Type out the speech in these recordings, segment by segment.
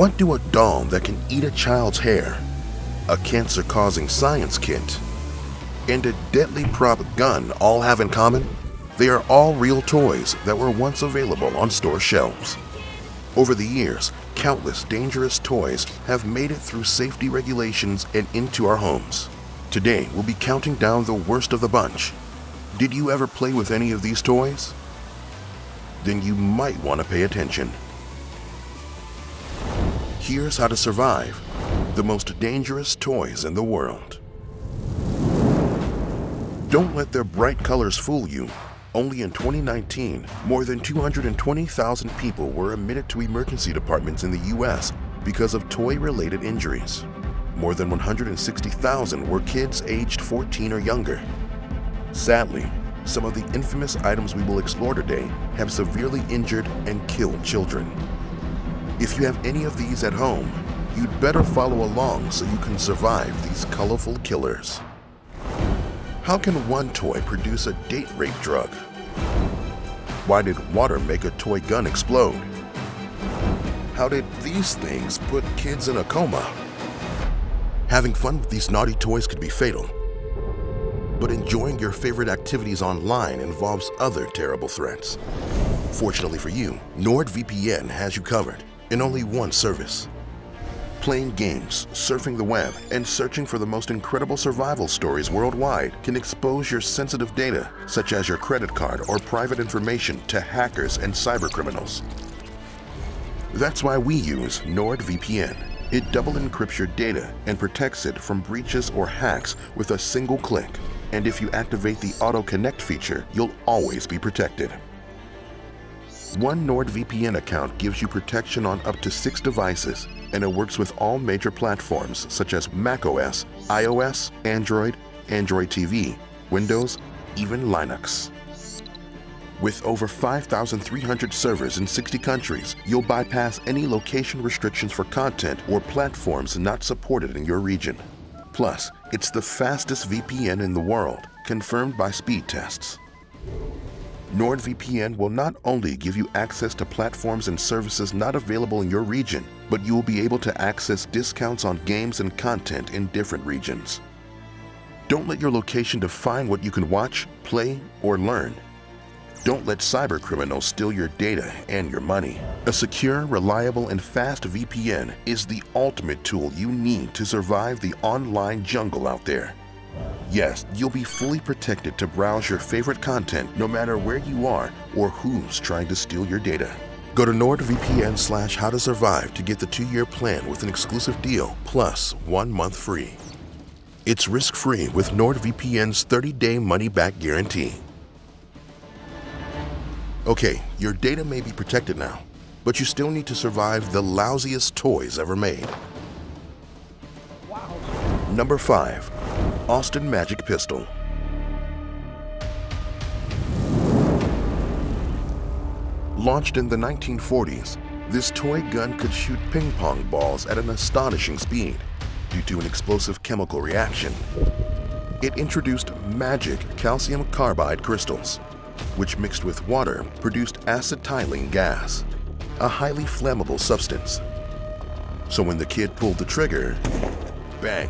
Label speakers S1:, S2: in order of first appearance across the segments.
S1: What do a doll that can eat a child's hair, a cancer-causing science kit, and a deadly prop gun all have in common? They are all real toys that were once available on store shelves. Over the years, countless dangerous toys have made it through safety regulations and into our homes. Today, we'll be counting down the worst of the bunch. Did you ever play with any of these toys? Then you might want to pay attention. Here's how to survive the most dangerous toys in the world. Don't let their bright colors fool you. Only in 2019, more than 220,000 people were admitted to emergency departments in the U.S. because of toy-related injuries. More than 160,000 were kids aged 14 or younger. Sadly, some of the infamous items we will explore today have severely injured and killed children. If you have any of these at home, you'd better follow along so you can survive these colorful killers. How can one toy produce a date rape drug? Why did water make a toy gun explode? How did these things put kids in a coma? Having fun with these naughty toys could be fatal, but enjoying your favorite activities online involves other terrible threats. Fortunately for you, NordVPN has you covered in only one service. Playing games, surfing the web, and searching for the most incredible survival stories worldwide can expose your sensitive data, such as your credit card or private information, to hackers and cybercriminals. That's why we use NordVPN. It double encrypts your data and protects it from breaches or hacks with a single click. And if you activate the Auto Connect feature, you'll always be protected. One NordVPN account gives you protection on up to six devices, and it works with all major platforms such as macOS, iOS, Android, Android TV, Windows, even Linux. With over 5,300 servers in 60 countries, you'll bypass any location restrictions for content or platforms not supported in your region. Plus, it's the fastest VPN in the world, confirmed by speed tests. NordVPN will not only give you access to platforms and services not available in your region, but you will be able to access discounts on games and content in different regions. Don't let your location define what you can watch, play, or learn. Don't let cybercriminals steal your data and your money. A secure, reliable, and fast VPN is the ultimate tool you need to survive the online jungle out there. Yes, you'll be fully protected to browse your favorite content no matter where you are or who's trying to steal your data. Go to NordVPN slash how to survive to get the two-year plan with an exclusive deal plus one month free. It's risk-free with NordVPN's 30-day money-back guarantee. Okay, your data may be protected now, but you still need to survive the lousiest toys ever made. Number 5. Austin Magic Pistol Launched in the 1940s, this toy gun could shoot ping pong balls at an astonishing speed due to an explosive chemical reaction. It introduced magic calcium carbide crystals, which mixed with water produced acetylene gas, a highly flammable substance. So when the kid pulled the trigger, bang.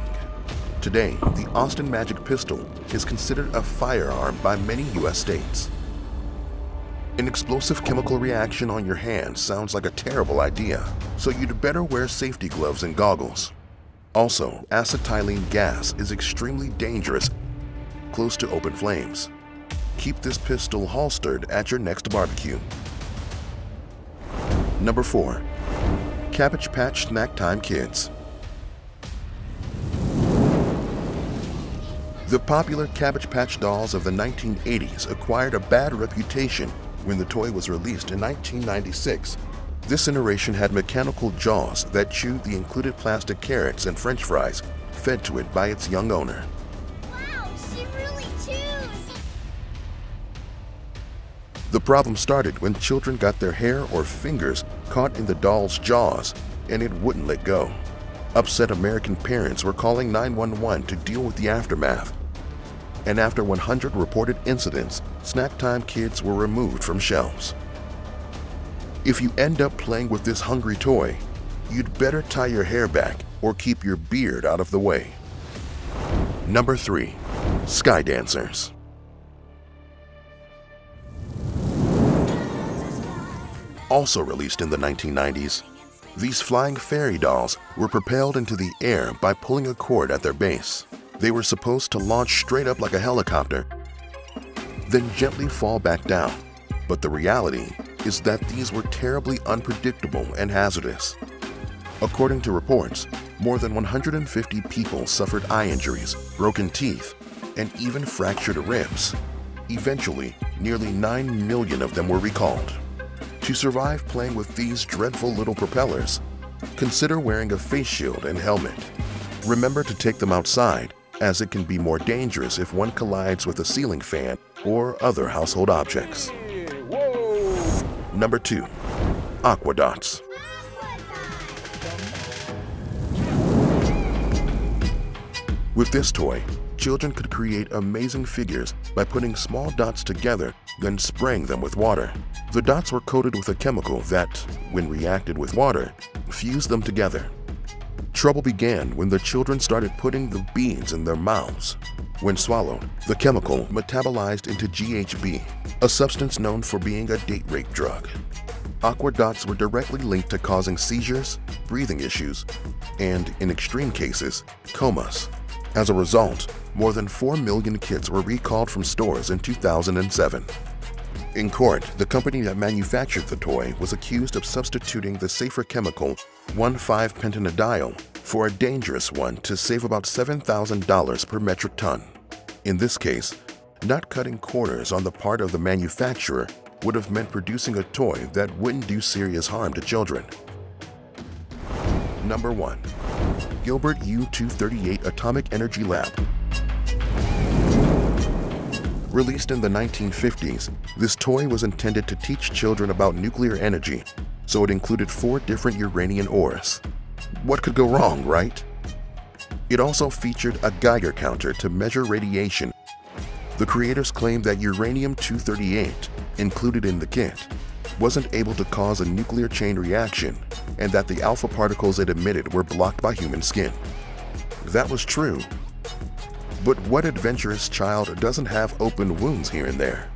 S1: Today, the Austin Magic Pistol is considered a firearm by many US states. An explosive chemical reaction on your hand sounds like a terrible idea, so you'd better wear safety gloves and goggles. Also, acetylene gas is extremely dangerous close to open flames. Keep this pistol holstered at your next barbecue. Number 4. Cabbage Patch Snack Time Kids The popular Cabbage Patch dolls of the 1980s acquired a bad reputation when the toy was released in 1996. This iteration had mechanical jaws that chewed the included plastic carrots and french fries fed to it by its young owner.
S2: Wow, she really chews!
S1: The problem started when children got their hair or fingers caught in the doll's jaws and it wouldn't let go. Upset American parents were calling 911 to deal with the aftermath. And after 100 reported incidents, Snack Time Kids were removed from shelves. If you end up playing with this hungry toy, you'd better tie your hair back or keep your beard out of the way. Number 3. Sky Dancers Also released in the 1990s, these flying fairy dolls were propelled into the air by pulling a cord at their base. They were supposed to launch straight up like a helicopter, then gently fall back down. But the reality is that these were terribly unpredictable and hazardous. According to reports, more than 150 people suffered eye injuries, broken teeth, and even fractured ribs. Eventually, nearly 9 million of them were recalled. To survive playing with these dreadful little propellers, consider wearing a face shield and helmet. Remember to take them outside, as it can be more dangerous if one collides with a ceiling fan or other household objects. Number 2. Aquadots With this toy, children could create amazing figures by putting small dots together, then spraying them with water. The dots were coated with a chemical that, when reacted with water, fused them together. Trouble began when the children started putting the beans in their mouths. When swallowed, the chemical metabolized into GHB, a substance known for being a date rape drug. Aqua dots were directly linked to causing seizures, breathing issues, and, in extreme cases, comas. As a result, more than 4 million kits were recalled from stores in 2007. In court, the company that manufactured the toy was accused of substituting the safer chemical 1,5-pentanediol for a dangerous one to save about $7,000 per metric ton. In this case, not cutting corners on the part of the manufacturer would have meant producing a toy that wouldn't do serious harm to children. Number 1. Gilbert U-238 Atomic Energy Lab Released in the 1950s, this toy was intended to teach children about nuclear energy, so it included four different uranium ores. What could go wrong, right? It also featured a Geiger counter to measure radiation. The creators claimed that uranium-238, included in the kit, wasn't able to cause a nuclear chain reaction and that the alpha particles it emitted were blocked by human skin. That was true, but what adventurous child doesn't have open wounds here and there?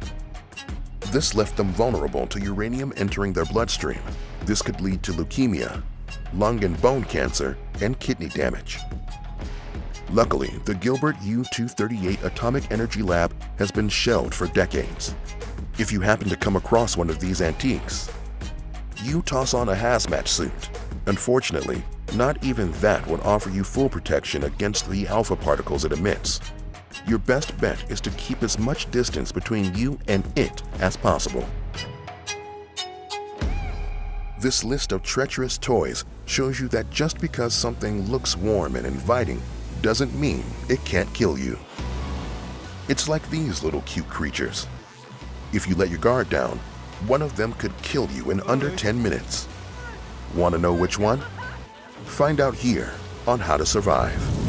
S1: This left them vulnerable to uranium entering their bloodstream. This could lead to leukemia, lung and bone cancer, and kidney damage. Luckily, the Gilbert U-238 Atomic Energy Lab has been shelved for decades. If you happen to come across one of these antiques, you toss on a hazmat suit. Unfortunately, not even that would offer you full protection against the alpha particles it emits. Your best bet is to keep as much distance between you and it as possible. This list of treacherous toys shows you that just because something looks warm and inviting doesn't mean it can't kill you. It's like these little cute creatures. If you let your guard down, one of them could kill you in under 10 minutes. Want to know which one? Find out here on How to Survive.